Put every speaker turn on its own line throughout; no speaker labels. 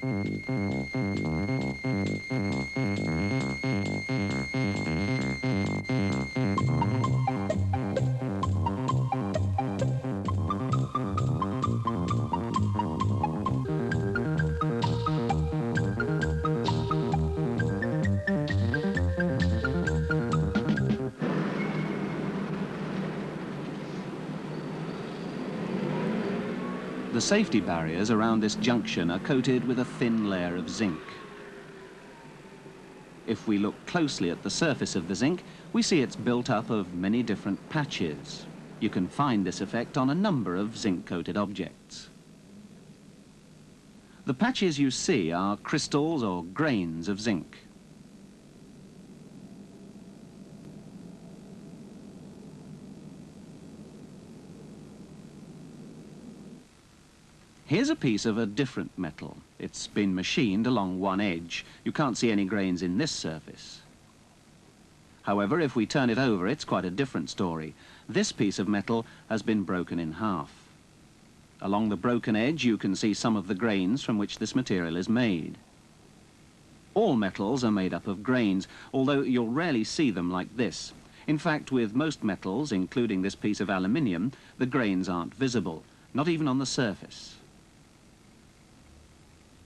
Thank you. Safety barriers around this junction are coated with a thin layer of zinc. If we look closely at the surface of the zinc, we see it's built up of many different patches. You can find this effect on a number of zinc-coated objects. The patches you see are crystals or grains of zinc. Here's a piece of a different metal. It's been machined along one edge. You can't see any grains in this surface. However, if we turn it over, it's quite a different story. This piece of metal has been broken in half. Along the broken edge, you can see some of the grains from which this material is made. All metals are made up of grains, although you'll rarely see them like this. In fact, with most metals, including this piece of aluminium, the grains aren't visible, not even on the surface.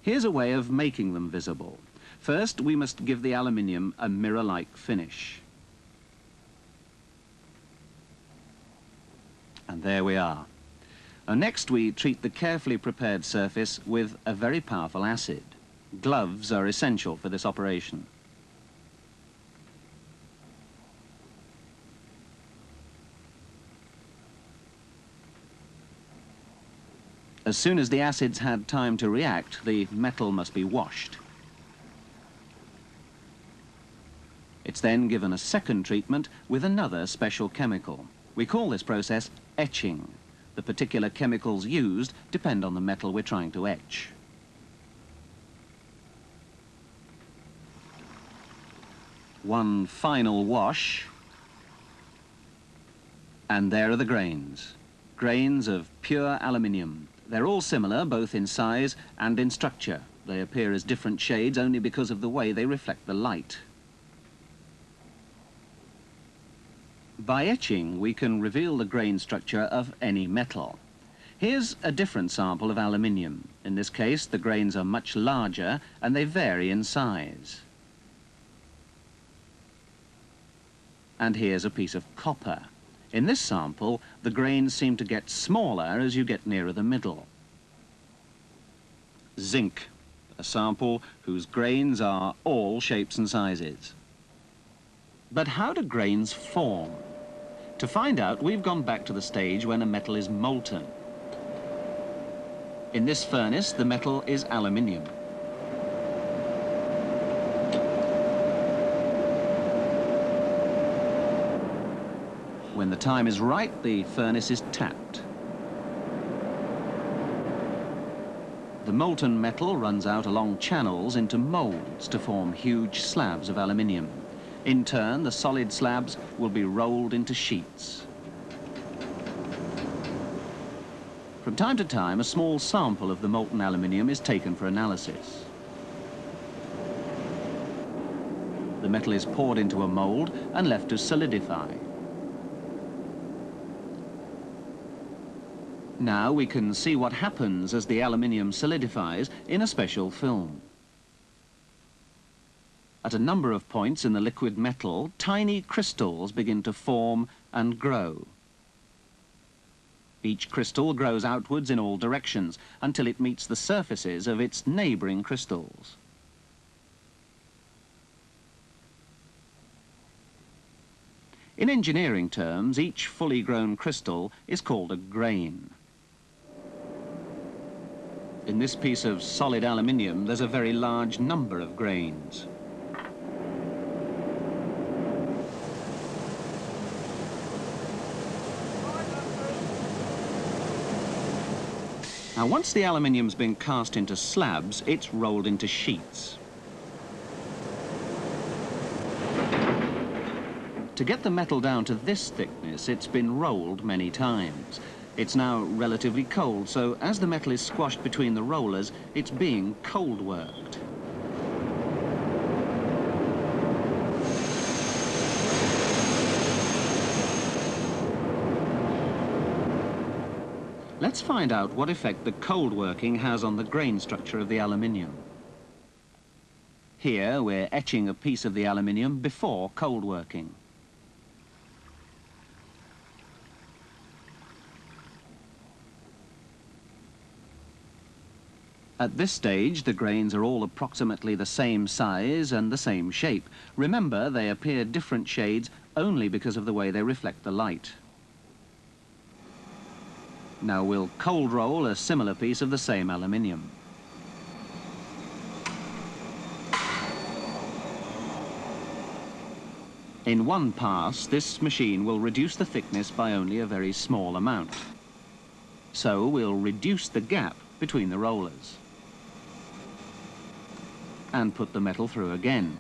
Here's a way of making them visible. First, we must give the aluminium a mirror-like finish. And there we are. And next, we treat the carefully prepared surface with a very powerful acid. Gloves are essential for this operation. As soon as the acids had time to react, the metal must be washed. It's then given a second treatment with another special chemical. We call this process etching. The particular chemicals used depend on the metal we're trying to etch. One final wash, and there are the grains. Grains of pure aluminium. They're all similar, both in size and in structure. They appear as different shades only because of the way they reflect the light. By etching, we can reveal the grain structure of any metal. Here's a different sample of aluminium. In this case, the grains are much larger and they vary in size. And here's a piece of copper. In this sample, the grains seem to get smaller as you get nearer the middle. Zinc, a sample whose grains are all shapes and sizes. But how do grains form? To find out, we've gone back to the stage when a metal is molten. In this furnace, the metal is aluminium. When the time is right, the furnace is tapped. The molten metal runs out along channels into molds to form huge slabs of aluminium. In turn, the solid slabs will be rolled into sheets. From time to time, a small sample of the molten aluminium is taken for analysis. The metal is poured into a mold and left to solidify. Now we can see what happens as the aluminium solidifies in a special film. At a number of points in the liquid metal, tiny crystals begin to form and grow. Each crystal grows outwards in all directions until it meets the surfaces of its neighbouring crystals. In engineering terms, each fully grown crystal is called a grain. In this piece of solid aluminium, there's a very large number of grains. Now, once the aluminium's been cast into slabs, it's rolled into sheets. To get the metal down to this thickness, it's been rolled many times. It's now relatively cold, so as the metal is squashed between the rollers, it's being cold worked. Let's find out what effect the cold working has on the grain structure of the aluminium. Here we're etching a piece of the aluminium before cold working. At this stage, the grains are all approximately the same size and the same shape. Remember, they appear different shades only because of the way they reflect the light. Now we'll cold roll a similar piece of the same aluminium. In one pass, this machine will reduce the thickness by only a very small amount. So we'll reduce the gap between the rollers and put the metal through again.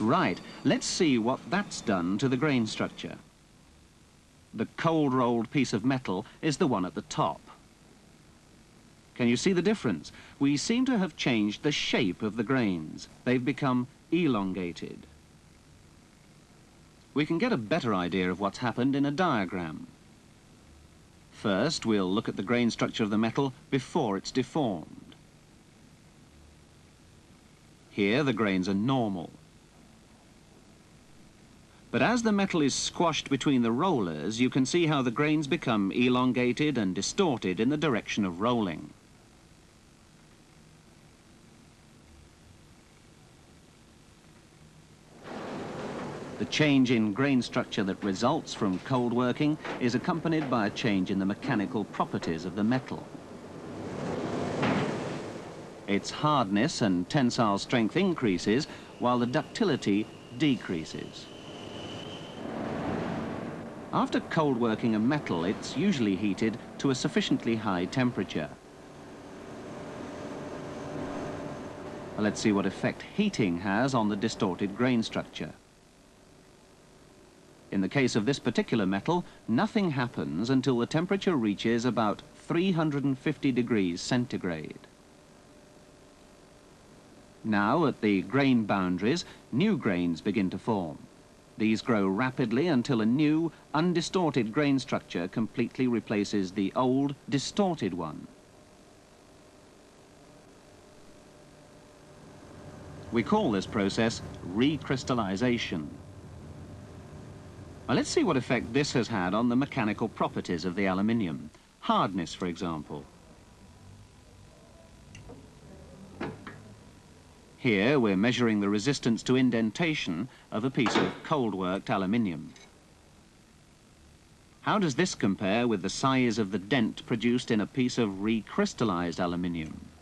Right, let's see what that's done to the grain structure. The cold rolled piece of metal is the one at the top. Can you see the difference? We seem to have changed the shape of the grains. They've become elongated. We can get a better idea of what's happened in a diagram. First, we'll look at the grain structure of the metal before it's deformed. Here, the grains are normal. But as the metal is squashed between the rollers, you can see how the grains become elongated and distorted in the direction of rolling. The change in grain structure that results from cold working is accompanied by a change in the mechanical properties of the metal. Its hardness and tensile strength increases while the ductility decreases. After cold working a metal, it's usually heated to a sufficiently high temperature. Let's see what effect heating has on the distorted grain structure. In the case of this particular metal, nothing happens until the temperature reaches about 350 degrees centigrade. Now, at the grain boundaries, new grains begin to form. These grow rapidly until a new, undistorted grain structure completely replaces the old, distorted one. We call this process recrystallization. Well, let's see what effect this has had on the mechanical properties of the aluminium. Hardness, for example. Here we're measuring the resistance to indentation of a piece of cold-worked aluminium. How does this compare with the size of the dent produced in a piece of recrystallized aluminium?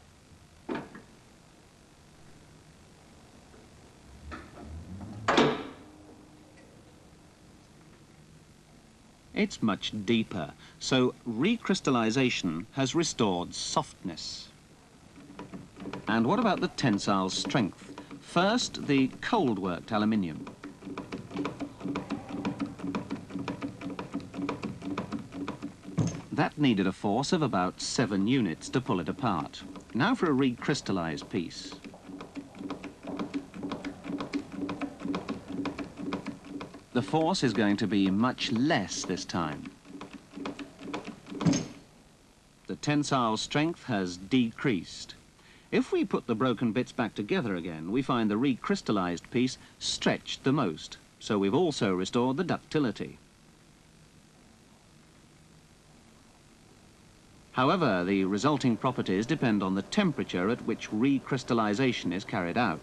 It's much deeper, so recrystallization has restored softness. And what about the tensile strength? First, the cold-worked aluminium. That needed a force of about seven units to pull it apart. Now for a recrystallized piece. Force is going to be much less this time. The tensile strength has decreased. If we put the broken bits back together again, we find the recrystallized piece stretched the most, so we've also restored the ductility. However, the resulting properties depend on the temperature at which recrystallization is carried out.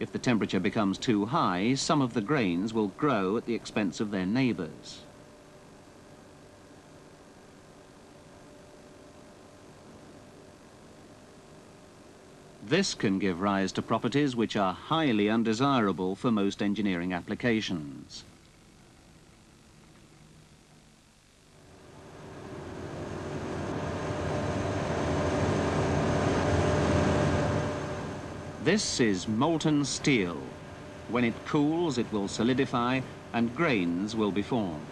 If the temperature becomes too high, some of the grains will grow at the expense of their neighbours. This can give rise to properties which are highly undesirable for most engineering applications. This is molten steel. When it cools, it will solidify and grains will be formed.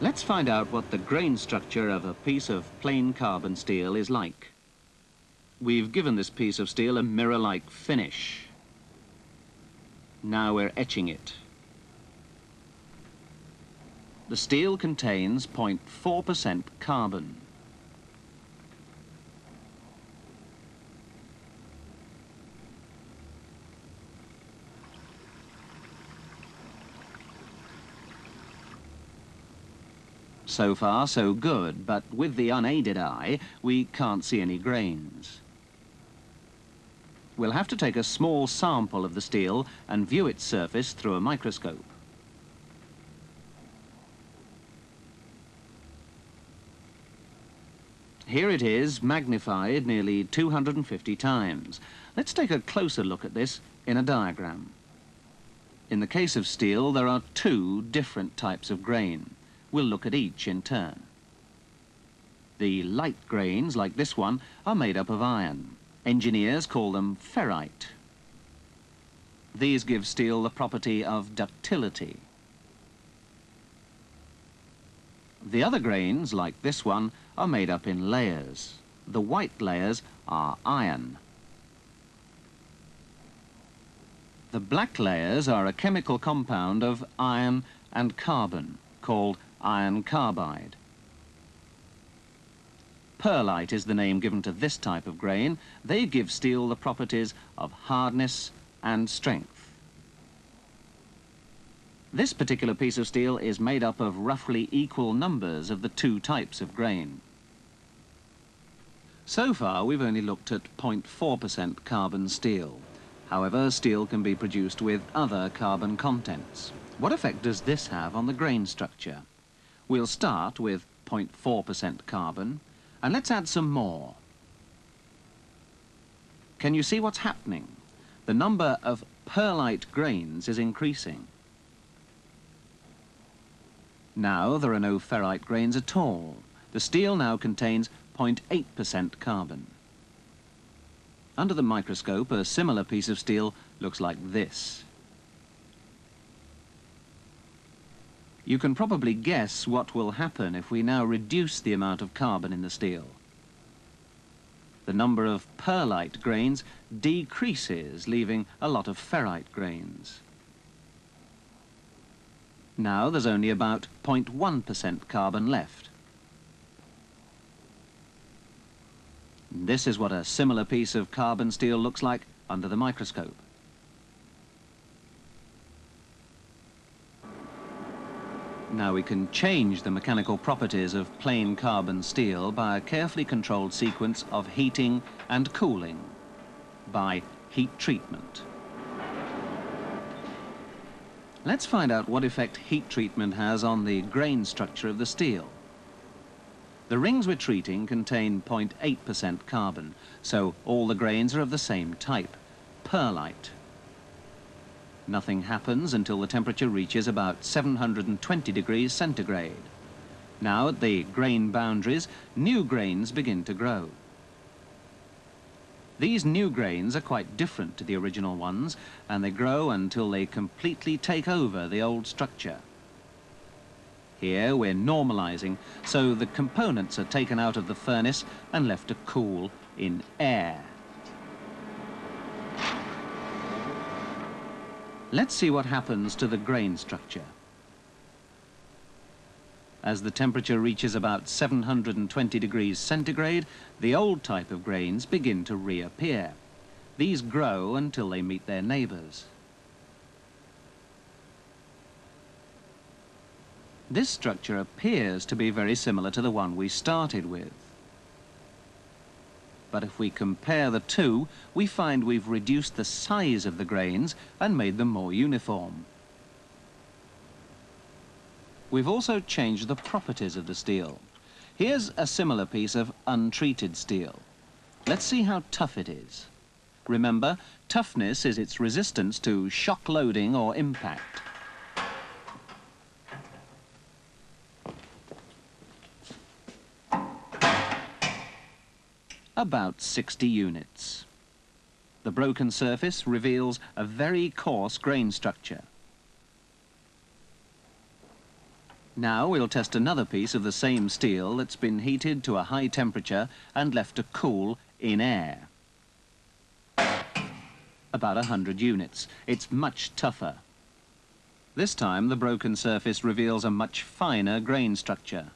Let's find out what the grain structure of a piece of plain carbon steel is like. We've given this piece of steel a mirror-like finish. Now we're etching it. The steel contains 0.4% carbon. So far, so good, but with the unaided eye, we can't see any grains. We'll have to take a small sample of the steel and view its surface through a microscope. Here it is, magnified nearly 250 times. Let's take a closer look at this in a diagram. In the case of steel, there are two different types of grain. We'll look at each in turn. The light grains, like this one, are made up of iron. Engineers call them ferrite. These give steel the property of ductility. The other grains, like this one, are made up in layers. The white layers are iron. The black layers are a chemical compound of iron and carbon, called iron carbide. Pearlite is the name given to this type of grain. They give steel the properties of hardness and strength. This particular piece of steel is made up of roughly equal numbers of the two types of grain. So far, we've only looked at 0.4% carbon steel. However, steel can be produced with other carbon contents. What effect does this have on the grain structure? We'll start with 0.4% carbon, and let's add some more. Can you see what's happening? The number of pearlite grains is increasing. Now there are no ferrite grains at all. The steel now contains 0.8% carbon. Under the microscope, a similar piece of steel looks like this. You can probably guess what will happen if we now reduce the amount of carbon in the steel. The number of pearlite grains decreases, leaving a lot of ferrite grains. Now there's only about 0.1% carbon left. This is what a similar piece of carbon steel looks like under the microscope. Now we can change the mechanical properties of plain carbon steel by a carefully controlled sequence of heating and cooling by heat treatment. Let's find out what effect heat treatment has on the grain structure of the steel. The rings we're treating contain 0.8% carbon, so all the grains are of the same type, pearlite. Nothing happens until the temperature reaches about 720 degrees centigrade. Now at the grain boundaries, new grains begin to grow. These new grains are quite different to the original ones, and they grow until they completely take over the old structure. Here we're normalizing, so the components are taken out of the furnace and left to cool in air. Let's see what happens to the grain structure. As the temperature reaches about 720 degrees centigrade, the old type of grains begin to reappear. These grow until they meet their neighbors. This structure appears to be very similar to the one we started with. But if we compare the two, we find we've reduced the size of the grains and made them more uniform. We've also changed the properties of the steel. Here's a similar piece of untreated steel. Let's see how tough it is. Remember, toughness is its resistance to shock loading or impact. About 60 units. the broken surface reveals a very coarse grain structure. Now we'll test another piece of the same steel that's been heated to a high temperature and left to cool in air. About 100 units. It's much tougher. This time the broken surface reveals a much finer grain structure.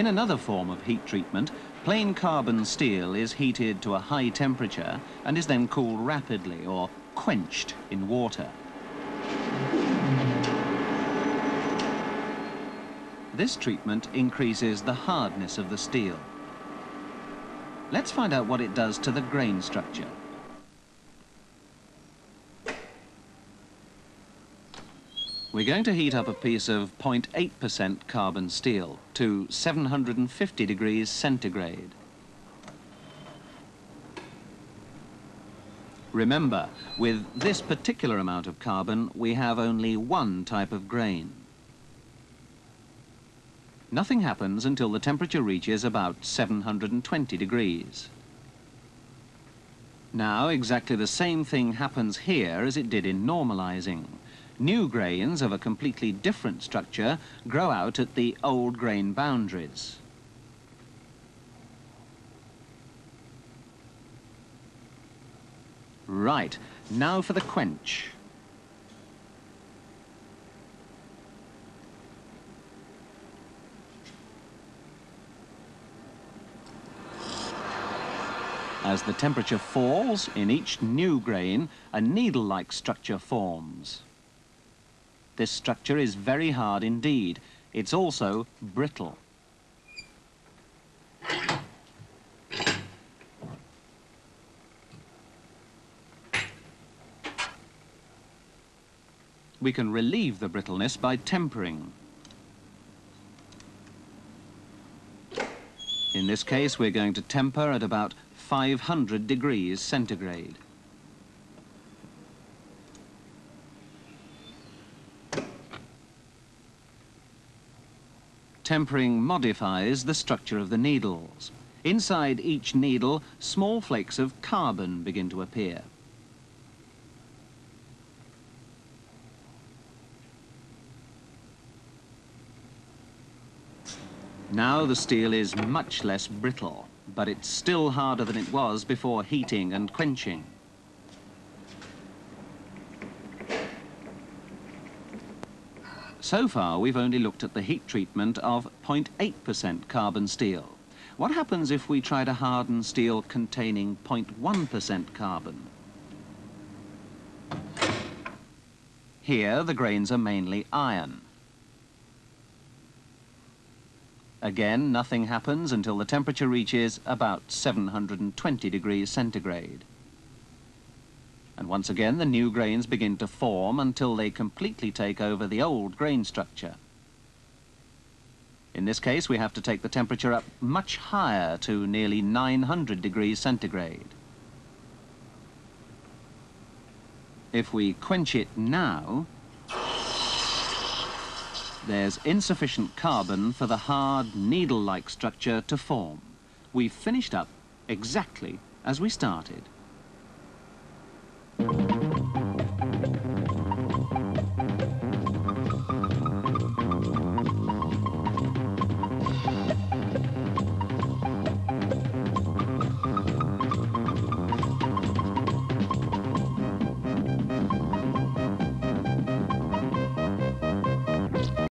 In another form of heat treatment, plain carbon steel is heated to a high temperature and is then cooled rapidly or quenched in water. This treatment increases the hardness of the steel. Let's find out what it does to the grain structure. We're going to heat up a piece of 0.8% carbon steel to 750 degrees centigrade. Remember, with this particular amount of carbon, we have only one type of grain. Nothing happens until the temperature reaches about 720 degrees. Now, exactly the same thing happens here as it did in normalizing. New grains of a completely different structure grow out at the old grain boundaries. Right, now for the quench. As the temperature falls, in each new grain, a needle-like structure forms. This structure is very hard indeed. It's also brittle. We can relieve the brittleness by tempering. In this case, we're going to temper at about 500 degrees centigrade. Tempering modifies the structure of the needles. Inside each needle, small flakes of carbon begin to appear. Now the steel is much less brittle but it's still harder than it was before heating and quenching. So far, we've only looked at the heat treatment of 0.8% carbon steel. What happens if we try to harden steel containing 0.1% carbon? Here, the grains are mainly iron. Again, nothing happens until the temperature reaches about 720 degrees centigrade. And once again, the new grains begin to form until they completely take over the old grain structure. In this case, we have to take the temperature up much higher to nearly 900 degrees centigrade. If we quench it now, there's insufficient carbon for the hard, needle-like structure to form. We've finished up exactly as we started. Thank you.